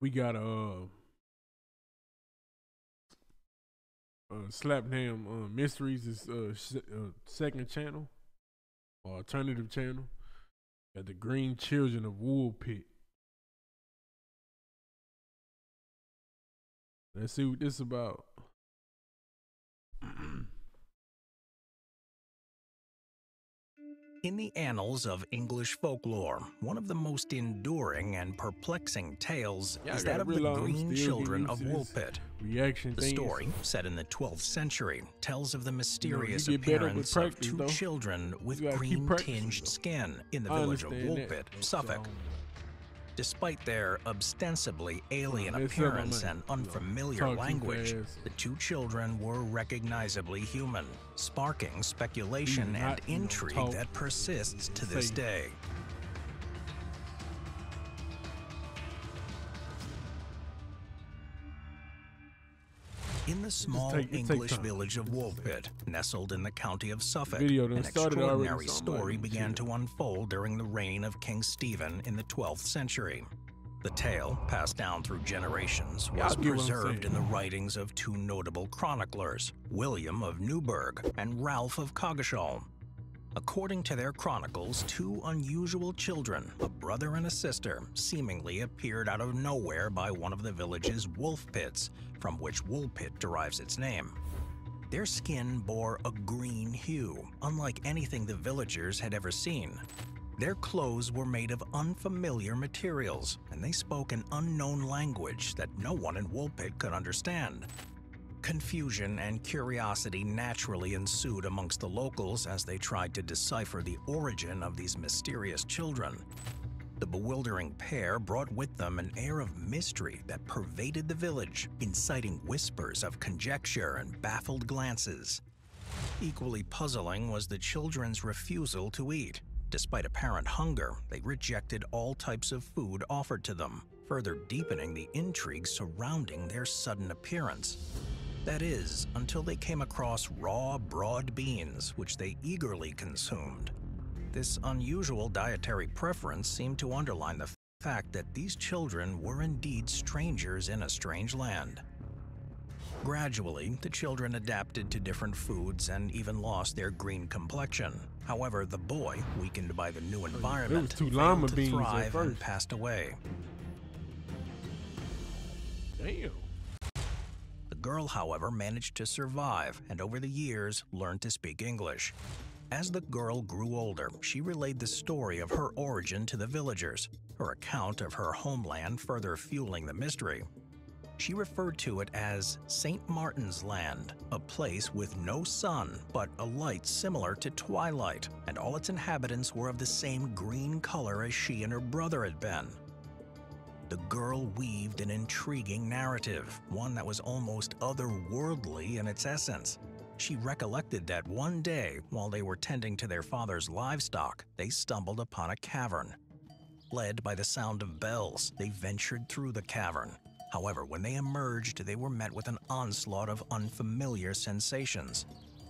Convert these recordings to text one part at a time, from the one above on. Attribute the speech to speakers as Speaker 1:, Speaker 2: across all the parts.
Speaker 1: we got uh, uh Slapnam uh, Mysteries is uh, sh- uh second channel, alternative channel. Got the Green Children of Woolpit. Let's see what this is about.
Speaker 2: In the annals of English folklore, one of the most enduring and perplexing tales
Speaker 1: Yeah,
Speaker 2: is that of the Green Children of
Speaker 1: used to this
Speaker 2: Woolpit. The story, set in the 12th century, tells of the mysterious
Speaker 1: better with
Speaker 2: appearance
Speaker 1: practice,
Speaker 2: of two
Speaker 1: though.
Speaker 2: children with
Speaker 1: You
Speaker 2: green tinged skin in the
Speaker 1: I
Speaker 2: village of. Woolpit,
Speaker 1: So,
Speaker 2: Suffolk. Despite their ostensibly alien
Speaker 1: mess up my
Speaker 2: appearance and unfamiliar language, the two children were recognizably human, sparking speculation and
Speaker 1: not, you know,
Speaker 2: intrigue that persists to this day. In the small
Speaker 1: take-
Speaker 2: English village of Woolpit, nestled in the county of Suffolk, an extraordinary
Speaker 1: so I'm not
Speaker 2: story began to unfold during the reign of King Stephen in the 12th century. The tale, passed down through generations, was preserved in the writings of two notable chroniclers, William of Newburgh and Ralph of Coggeshall. According to their chronicles, two unusual children, a brother and a sister, seemingly appeared out of nowhere by one of the village's wolf pits, from which Woolpit derives its name. Their skin bore a green hue, unlike anything the villagers had ever seen. Their clothes were made of unfamiliar materials, and they spoke an unknown language that no one in Woolpit could understand. Confusion and curiosity naturally ensued amongst the locals as they tried to decipher the origin of these mysterious children. The bewildering pair brought with them an air of mystery that pervaded the village, inciting whispers of conjecture and baffled glances. Equally puzzling was the children's refusal to eat. Despite apparent hunger, they rejected all types of food offered to them, further deepening the intrigue surrounding their sudden appearance. That is, until they came across raw, broad beans, which they eagerly consumed. This unusual dietary preference seemed to underline the fact that these children were indeed strangers in a strange land. Gradually, the children adapted to different foods and even lost their green complexion. However, the boy, weakened by the new environment, failed to thrive and passed away.
Speaker 1: Damn.
Speaker 2: The girl, however, managed to survive and over the years learned to speak English. As the girl grew older, she relayed the story of her origin to the villagers, her account of her homeland further fueling the mystery. She referred to it as St. Martin's Land, a place with no sun but a light similar to twilight, and all its inhabitants were of the same green color as she and her brother had been. The girl weaved an intriguing narrative, one that was almost otherworldly in its essence. She recollected that one day, while they were tending to their father's livestock, they stumbled upon a cavern. Led by the sound of bells, they ventured through the cavern. However, when they emerged, they were met with an onslaught of unfamiliar sensations.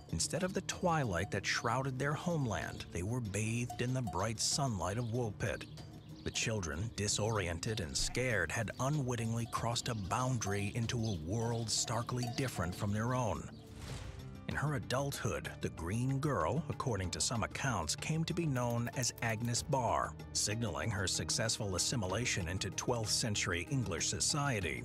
Speaker 2: Instead of the twilight that shrouded their homeland, they were bathed in the bright sunlight of Woolpit. The children, disoriented and scared, had unwittingly crossed a boundary into a world starkly different from their own. In her adulthood, the Green Girl, according to some accounts, came to be known as Agnes Barre, signaling her successful assimilation into 12th century English society.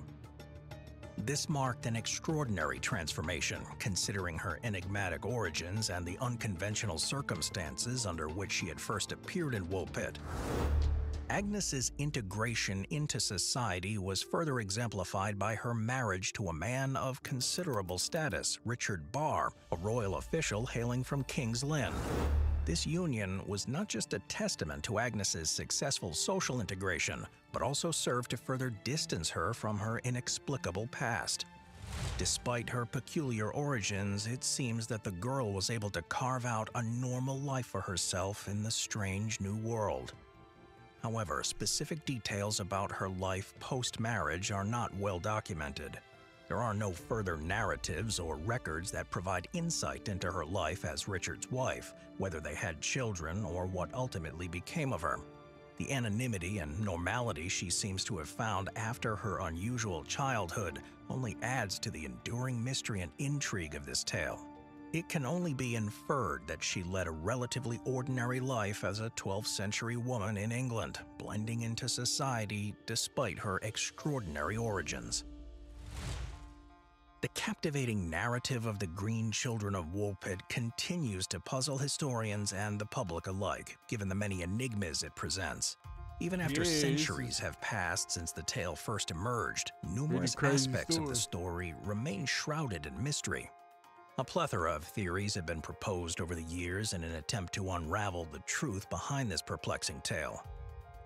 Speaker 2: This marked an extraordinary transformation, considering her enigmatic origins and the unconventional circumstances under which she had first appeared in Woolpit. Agnes's integration into society was further exemplified by her marriage to a man of considerable status, Richard Barre, a royal official hailing from King's Lynn. This union was not just a testament to Agnes's successful social integration, but also served to further distance her from her inexplicable past. Despite her peculiar origins, it seems that the girl was able to carve out a normal life for herself in the strange new world. However, specific details about her life post marriage are not well documented. There are no further narratives or records that provide insight into her life as Richard's wife, whether they had children or what ultimately became of her. The anonymity and normality she seems to have found after her unusual childhood only adds to the enduring mystery and intrigue of this tale. It can only be inferred that she led a relatively ordinary life as a 12th century woman in England, blending into society despite her extraordinary origins. The captivating narrative of the Green Children of Woolpit continues to puzzle historians and the public alike, given the many enigmas it presents. Even after
Speaker 1: Yeah,
Speaker 2: centuries have passed since the tale first emerged, numerous aspects of the
Speaker 1: story.
Speaker 2: story remain shrouded in mystery. A plethora of theories have been proposed over the years in an attempt to unravel the truth behind this perplexing tale.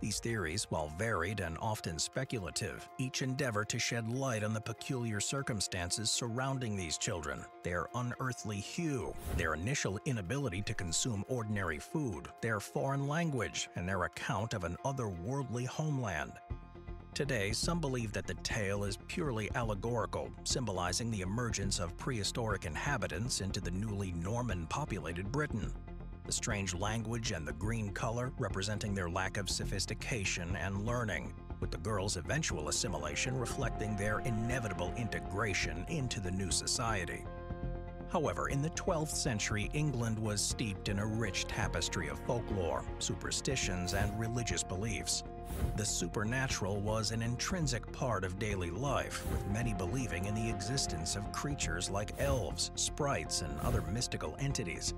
Speaker 2: These theories, while varied and often speculative, each endeavor to shed light on the peculiar circumstances surrounding these children, their unearthly hue, their initial inability to consume ordinary food, their foreign language, and their account of an otherworldly homeland. Today, some believe that the tale is purely allegorical, symbolizing the emergence of prehistoric inhabitants into the newly Norman populated Britain. The strange language and the green color representing their lack of sophistication and learning, with the girls' eventual assimilation reflecting their inevitable integration into the new society. However, in the 12th century, England was steeped in a rich tapestry of folklore, superstitions, and religious beliefs. The supernatural was an intrinsic part of daily life, with many believing in the existence of creatures like elves, sprites, and other mystical entities.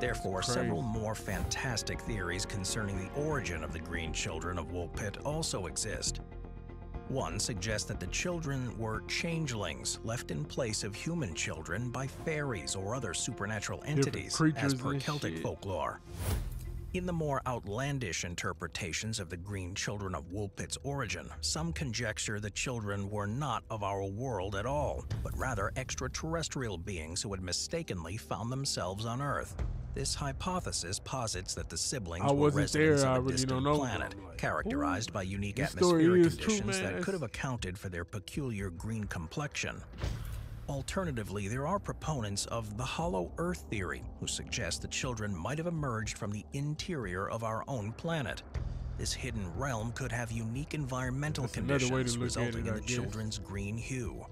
Speaker 2: Therefore, several more fantastic theories concerning the origin of the Green Children of Woolpit also exist. One suggests that the children were changelings left in place of human children by fairies or other supernatural entities, as per Celtic
Speaker 1: shit.
Speaker 2: folklore. In the more outlandish interpretations of the Green Children of Woolpit's origin, some conjecture the children were not of our world at all, but rather extraterrestrial beings who had mistakenly found themselves on Earth. This hypothesis posits that the siblings
Speaker 1: I
Speaker 2: were residents
Speaker 1: there,
Speaker 2: of a
Speaker 1: really
Speaker 2: distant planet,
Speaker 1: like,
Speaker 2: characterized by unique atmospheric
Speaker 1: is true,
Speaker 2: conditions that could have accounted for their peculiar green complexion. Alternatively, there are proponents of the hollow Earth theory who suggest the children might have emerged from the interior of our own planet. This hidden realm could have unique environmental
Speaker 1: That's another way to
Speaker 2: conditions resulting
Speaker 1: it,
Speaker 2: in the children's green hue.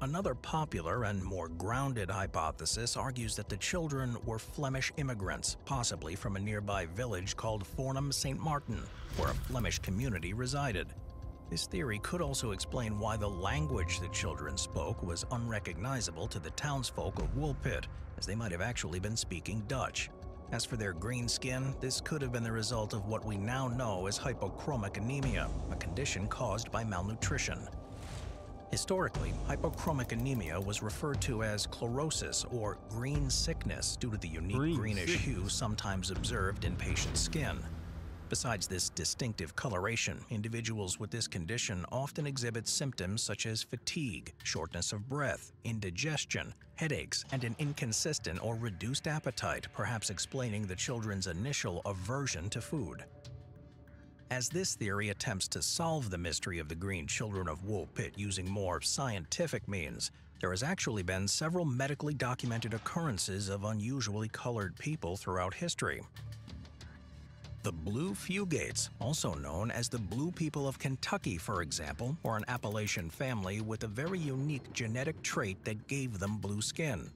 Speaker 2: Another popular and more grounded hypothesis argues that the children were Flemish immigrants, possibly from a nearby village called Fornham St. Martin, where a Flemish community resided. This theory could also explain why the language the children spoke was unrecognizable to the townsfolk of Woolpit, as they might have actually been speaking Dutch. As for their green skin, this could have been the result of what we now know as hypochromic anemia, a condition caused by malnutrition. Historically, hypochromic anemia was referred to as chlorosis or green sickness due to the unique
Speaker 1: Green
Speaker 2: greenish hue sometimes observed in patients' skin. Besides this distinctive coloration, individuals with this condition often exhibit symptoms such as fatigue, shortness of breath, indigestion, headaches, and an inconsistent or reduced appetite, perhaps explaining the children's initial aversion to food. As this theory attempts to solve the mystery of the Green Children of Woolpit using more scientific means, there has actually been several medically documented occurrences of unusually colored people throughout history. The Blue Fugates, also known as the Blue People of Kentucky, for example, or an Appalachian family with a very unique genetic trait that gave them blue skin.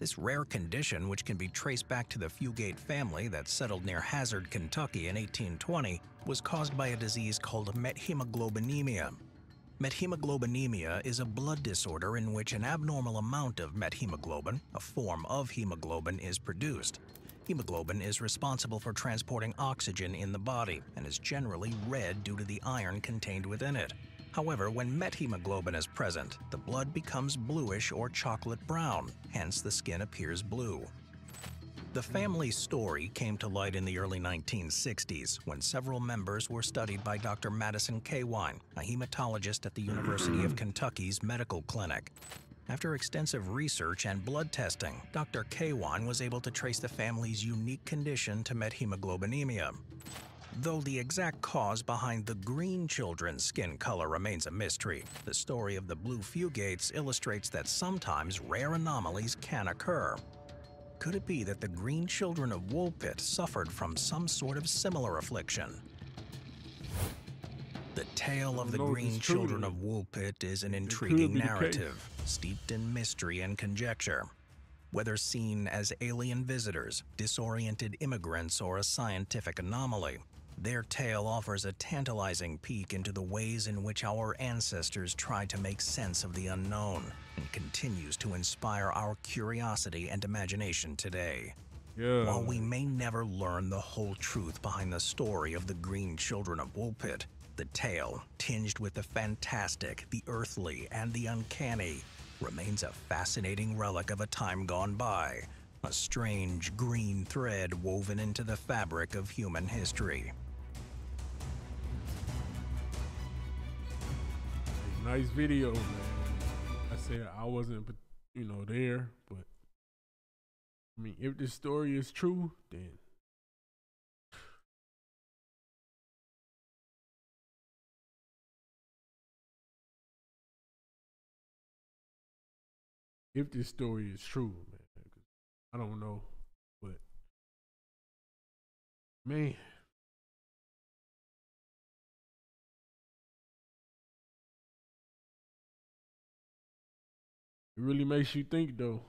Speaker 2: This rare condition, which can be traced back to the Fugate family that settled near Hazard, Kentucky in 1820, was caused by a disease called methemoglobinemia. Methemoglobinemia is a blood disorder in which an abnormal amount of methemoglobin, a form of hemoglobin, is produced. Hemoglobin is responsible for transporting oxygen in the body and is generally red due to the iron contained within it. However, when methemoglobin is present, the blood becomes bluish or chocolate brown, hence the skin appears blue. The family's story came to light in the early 1960s when several members were studied by Dr. Madison Cawein, a hematologist at the University of Kentucky's medical clinic. After extensive research and blood testing, Dr. Cawein was able to trace the family's unique condition to methemoglobinemia. Though the exact cause behind the green children's skin color remains a mystery, the story of the blue fugates illustrates that sometimes rare anomalies can occur. Could it be that the green children of Woolpit suffered from some sort of similar affliction? Tale of the Green Children of Woolpit is an intriguing
Speaker 1: be the case.
Speaker 2: narrative, steeped in mystery and conjecture. Whether seen as alien visitors, disoriented immigrants, or a scientific anomaly, their tale offers a tantalizing peek into the ways in which our ancestors tried to make sense of the unknown and continues to inspire our curiosity and imagination today.
Speaker 1: Yeah.
Speaker 2: While we may never learn the whole truth behind the story of the Green Children of Woolpit, the tale, tinged with the fantastic, the earthly, and the uncanny, remains a fascinating relic of a time gone by, a strange green thread woven into the fabric of human history.
Speaker 1: nice video, man. I said I wasn't, you know, there, but I mean, if this story is true, then if this story is true, man. I don't know, but man. It really makes you think though.